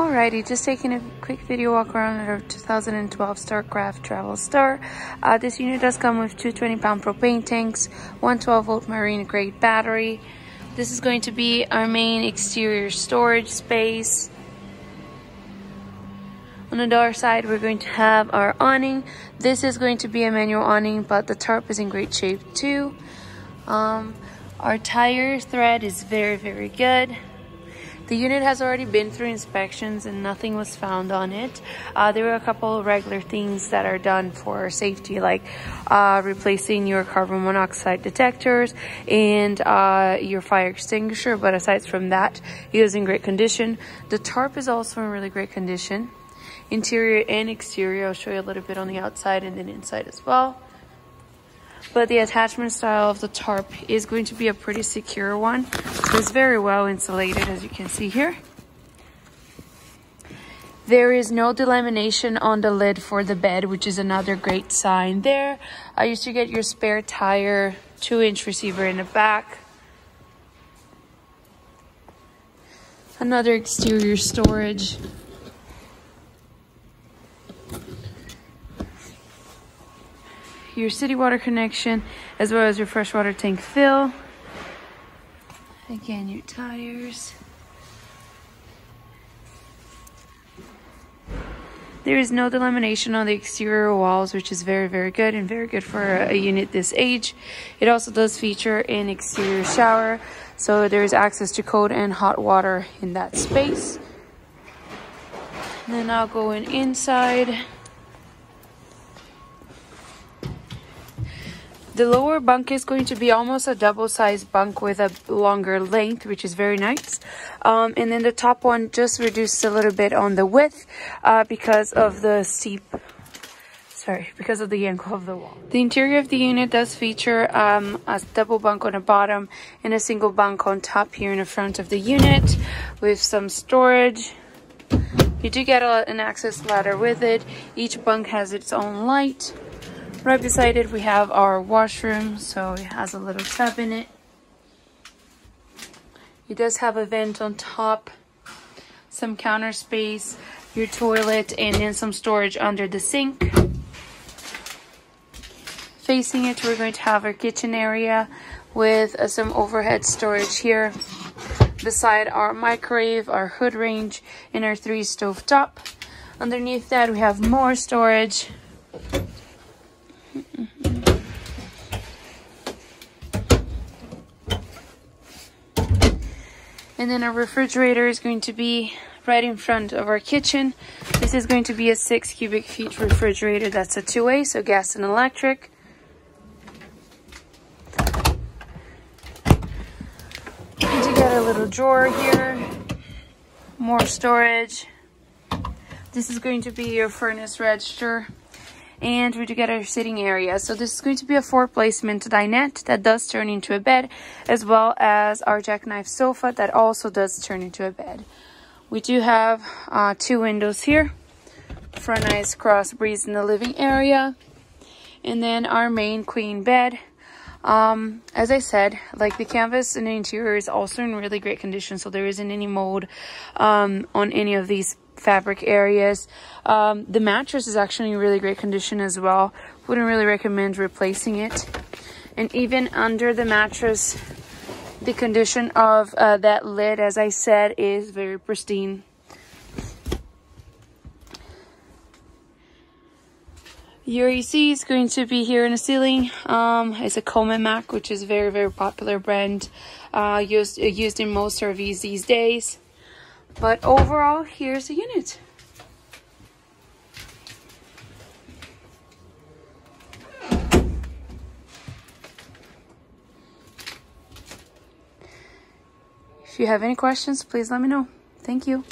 Alrighty, just taking a quick video walk around our 2012 StarCraft Travel Star. Uh, this unit does come with two 20 pound propane tanks, one 12 volt marine grade battery. This is going to be our main exterior storage space. On the door side, we're going to have our awning. This is going to be a manual awning, but the tarp is in great shape too. Um, our tire thread is very, very good. The unit has already been through inspections and nothing was found on it. Uh, there were a couple of regular things that are done for safety, like uh, replacing your carbon monoxide detectors and uh, your fire extinguisher. But aside from that, it is in great condition. The tarp is also in really great condition. Interior and exterior, I'll show you a little bit on the outside and then inside as well but the attachment style of the tarp is going to be a pretty secure one. It's very well insulated as you can see here. There is no delamination on the lid for the bed, which is another great sign there. I used to get your spare tire, two inch receiver in the back. Another exterior storage. Your city water connection as well as your freshwater tank fill. Again, your tires. There is no delamination on the exterior walls, which is very, very good and very good for a, unit this age. It also does feature an exterior shower, so there is access to cold and hot water in that space. And then I'll go in inside. The lower bunk is going to be almost a double-sized bunk with a longer length, which is very nice. Um, and then the top one just reduced a little bit on the width uh, because of the steep sorry, because of the angle of the wall. The interior of the unit does feature um, a double bunk on the bottom and a single bunk on top here in the front of the unit with some storage. You do get a, an access ladder with it. Each bunk has its own light. Right beside it, we have our washroom, so it has a little tub in it. It does have a vent on top, some counter space, your toilet, and then some storage under the sink. Facing it, we're going to have our kitchen area with uh, some overhead storage here. Beside our microwave, our hood range, and our three stove top. Underneath that, we have more storage And then our refrigerator is going to be right in front of our kitchen. This is going to be a six cubic feet refrigerator. That's a two-way, so gas and electric. And you got a little drawer here, more storage. This is going to be your furnace register and we do get our sitting area. So this is going to be a four placement dinette that does turn into a bed as well as our jackknife sofa that also does turn into a bed. We do have uh, two windows here for a nice cross breeze in the living area and then our main queen bed. Um, as I said, like the canvas and the interior is also in really great condition, so there isn't any mold um, on any of these fabric areas. Um, the mattress is actually in really great condition as well. Wouldn't really recommend replacing it. And even under the mattress, the condition of uh, that lid, as I said, is very pristine. Your AC is going to be here in the ceiling. Um, it's a Coleman Mach, which is a very, very popular brand uh, used, used in most RVs these days. But overall, here's the unit. If you have any questions, please let me know. Thank you.